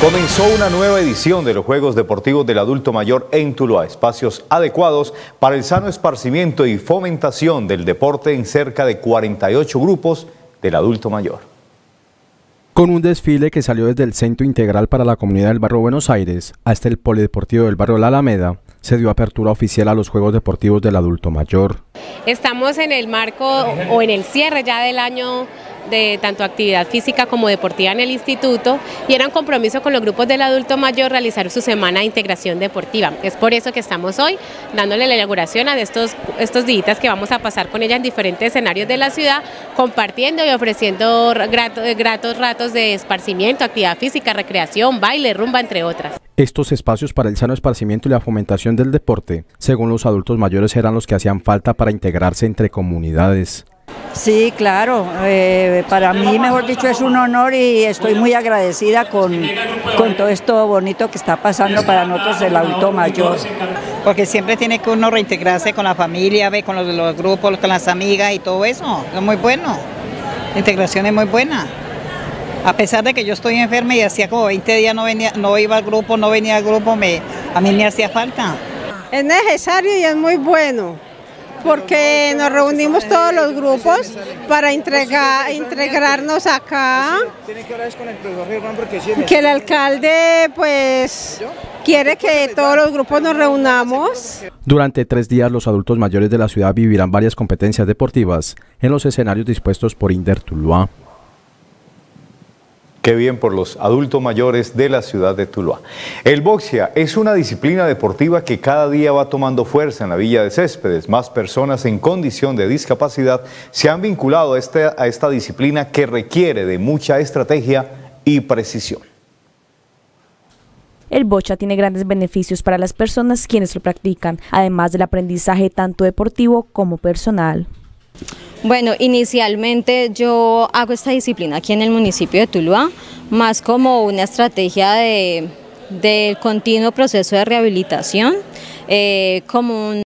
Comenzó una nueva edición de los Juegos Deportivos del Adulto Mayor en Tuluá, espacios adecuados para el sano esparcimiento y fomentación del deporte en cerca de 48 grupos del adulto mayor. Con un desfile que salió desde el Centro Integral para la Comunidad del Barrio Buenos Aires hasta el Polideportivo del Barrio La Alameda, se dio apertura oficial a los Juegos Deportivos del Adulto Mayor. Estamos en el marco o en el cierre ya del año de tanto actividad física como deportiva en el instituto y era un compromiso con los grupos del adulto mayor realizar su semana de integración deportiva. Es por eso que estamos hoy dándole la inauguración a estos, estos días que vamos a pasar con ella en diferentes escenarios de la ciudad, compartiendo y ofreciendo gratos ratos de esparcimiento, actividad física, recreación, baile, rumba, entre otras. Estos espacios para el sano esparcimiento y la fomentación del deporte, según los adultos mayores, eran los que hacían falta para integrarse entre comunidades. Sí, claro. Eh, para mí, mejor dicho, es un honor y estoy muy agradecida con, con todo esto bonito que está pasando para nosotros el adulto mayor. Porque siempre tiene que uno reintegrarse con la familia, con los, los grupos, con las amigas y todo eso. Es muy bueno. La integración es muy buena. A pesar de que yo estoy enferma y hacía como 20 días no, venía, no iba al grupo, no venía al grupo, me, a mí me hacía falta. Es necesario y es muy bueno porque nos reunimos todos los grupos para entregar, integrarnos acá. Que el alcalde pues quiere que todos los grupos nos reunamos. Durante tres días los adultos mayores de la ciudad vivirán varias competencias deportivas en los escenarios dispuestos por Inder Tuluá. Qué bien por los adultos mayores de la ciudad de Tuluá. El boxea es una disciplina deportiva que cada día va tomando fuerza en la Villa de Céspedes. Más personas en condición de discapacidad se han vinculado a, este, a esta disciplina que requiere de mucha estrategia y precisión. El bocha tiene grandes beneficios para las personas quienes lo practican, además del aprendizaje tanto deportivo como personal. Bueno, inicialmente yo hago esta disciplina aquí en el municipio de Tuluá, más como una estrategia de, continuo proceso de rehabilitación, eh, como un